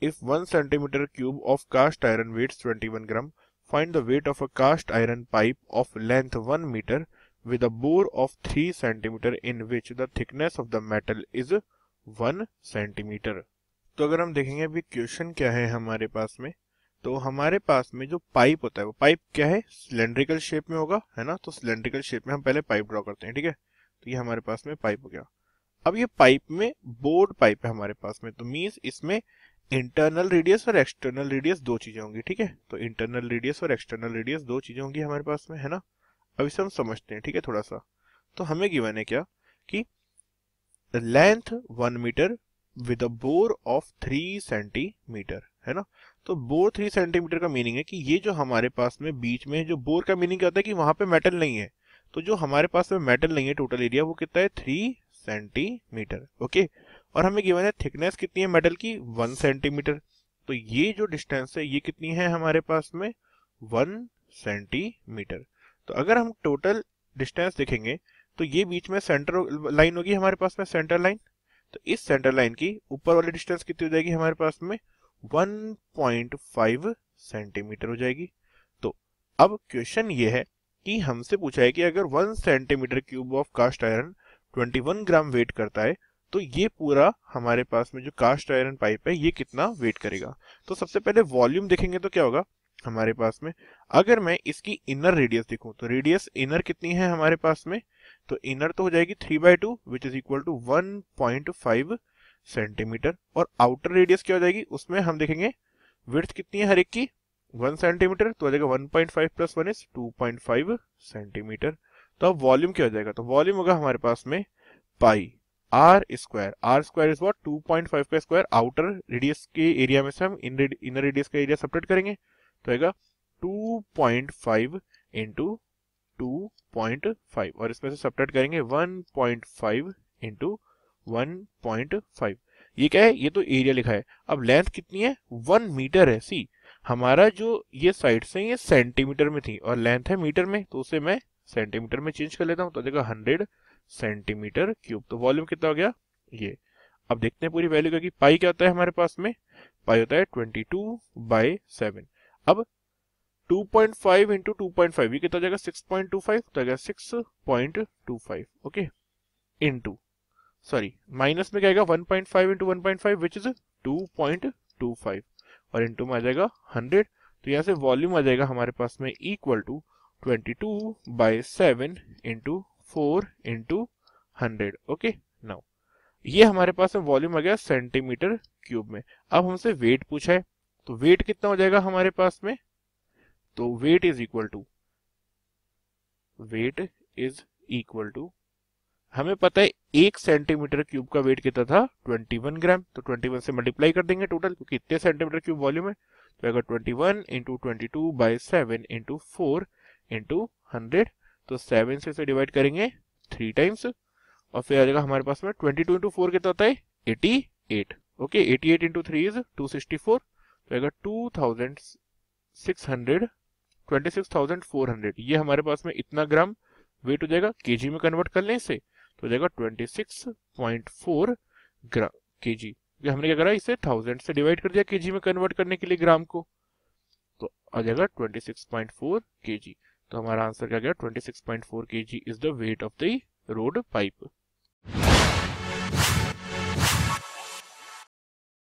if 1 cm cube of cast iron weighs 21 gram, find the weight of a cast iron pipe of length 1 meter with a bore of 3 cm in which the thickness of the metal is 1 cm तो अगर हम देखेंगे अभी question क्या है हमारे पास में तो हमारे पास में जो पाइप होता है, वो पाइप क्या है? सिलेंड्रिकल शेप में होगा, है ना? तो सिलेंड्रिकल शेप में हम पहले पाइप ड्रॉ करते हैं, ठीक है? तो ये हमारे पास में पाइप हो गया। अब ये पाइप में बोर्ड पाइप है हमारे पास में तो मीन्स इसमें इंटरनल रेडियस और एक्सटर्नल रेडियस दो चीज़ें होंगी, ठीक है? तो इंटरनल रेडियस और एक्सटर्नल रेडियस दो चीज़ें होंगी हमारे पास में, है ना? अब इसे हम समझते हैं, ठीक है थोड़ा सा तो हमें गिवन है क्या? कि length one metre with a bore of three centimetre है ना? तो बोर थ्री सेंटीमीटर का मीनिंग है कि ये जो हमारे पास में बीच में जो बोर का मीनिंग क्या होता है कि वहाँ पे मेटल नहीं है। तो जो हमारे पास में मेटल नहीं है टोटल एरिया वो कितना है? थ्री सेंटीमीटर ओके और हमें गिवन है थिकनेस कितनी है मेटल की? वन सेंटीमीटर तो ये जो डिस्टेंस है, ये कितनी है हमारे पास में? वन सेंटीमीटर तो अगर हम टोटल डिस्टेंस देखेंगे तो ये बीच में सेंटर लाइन होगी हमारे पास में सेंटर लाइन तो इस सेंटर लाइन की ऊपर वाली डिस्टेंस कितनी हो जाएगी हमारे पास में? 1.5 सेंटीमीटर हो जाएगी. तो अब क्वेश्चन ये है कि हमसे पूछा है कि अगर 1 centimetre cube of cast iron 21 gram weight करता है तो ये पूरा हमारे पास में जो कास्ट आयरन पाइप है, ये कितना वेट करेगा? तो सबसे पहले वॉल्यूम देखेंगे तो क्या होगा? हमारे पास में, अगर मैं इसकी इनर रेडियस देखूँ तो रेडियस इनर कितनी है हमारे पास में? तो इनर तो हो जाएगी three by two which is equal to one point five centimetre और आउटर रेडियस क्या हो जाएगी? उसमें हम देखेंगे विर्थ कितनी है हर एक की? वन सेंटीमीटर तो हो जाएगा one point five plus one is two point five centimetre तो अब वॉल्यूम क्या हो जाएगा? तो वॉल्यूम होगा हमारे पास में pi r square r square is what two point five का स्क्वायर आउटर रेडियस के एरिया में से हम इनर रेडियस का एरिया सेपरेट करेंगे। तो आएगा two point five into two point five और इसमें से सपरेट करेंगे one point five into one point five ये क्या है? ये तो एरिया लिखा है। अब लेंथ कितनी है? वन मीटर है। सी हमारा जो ये साइड से ये सेंटीमीटर में थी और लेंथ है मीटर में तो उसे मैं सेंटीमीटर में चेंज कर लेता हूँ। तो देखा हंड्रेड सेंटीमीटर क्यूब। तो वॉल्यूम कितना हो गया? ये। अब देखते हैं पूरी वैल्यू का कि पाई क्या होता है हमारे पास में। पाई होता है ट्वेंटी टू बाई सेवन। अब 2.5 point five into two point five, ये कितना जाएगा? 6.25 तो आएगा 6.25 ओके? इंटू सॉरी माइनस में क्या आएगा? 1.5 point five into one point five which is 2.25 और इंटू में आ जाएगा 100 तो यहाँ से वॉल्यूम आ जाएगा हमारे पास में equal to 22 two by seven into four into hundred okay now ये हमारे पास वॉल्यूम आ गया सेंटीमीटर क्यूब में। अब हमसे वेट पूछा है तो वेट कितना हो जाएगा हमारे पास में? तो weight is equal to weight is equal to हमें पता है एक सेंटीमीटर क्यूब का वेट कितना था? 21 ग्राम तो 21 से मल्टीप्लाई कर देंगे टोटल क्योंकि इतने सेंटीमीटर क्यूब वॉल्यूम है। तो अगर 21 into twenty two by seven into four into hundred तो सेवन से इसे डिवाइड करेंगे थ्री टाइम्स और फिर आ जाएगा हमारे पास में 22 टू इंटू फोर कितना होता है? 88 ओके 88 इंटू थ्री इज़ 264 तो आएगा 2600 26,400 ये हमारे पास में इतना ग्राम वेट हो जाएगा केजी में कन्वर्ट कर लें इसे तो हो जाएगा 26.4 ग्राम केजी हमने क्या करा? इसे थाउज़ेंड से डिवाइड कर दिया केजी में कन्वर्ट करने के लिए ग्राम को तो आ जाएगा 26.4 केजी तो हमारा आंसर क्या गया? 26.4 KG is the weight of the rod pipe